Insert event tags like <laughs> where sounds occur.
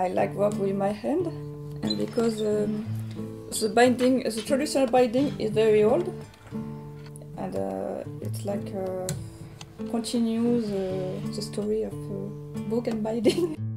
I like work with my hand, and because um, the binding, the traditional binding is very old, and uh, it's like uh, continues uh, the story of uh, book and binding. <laughs>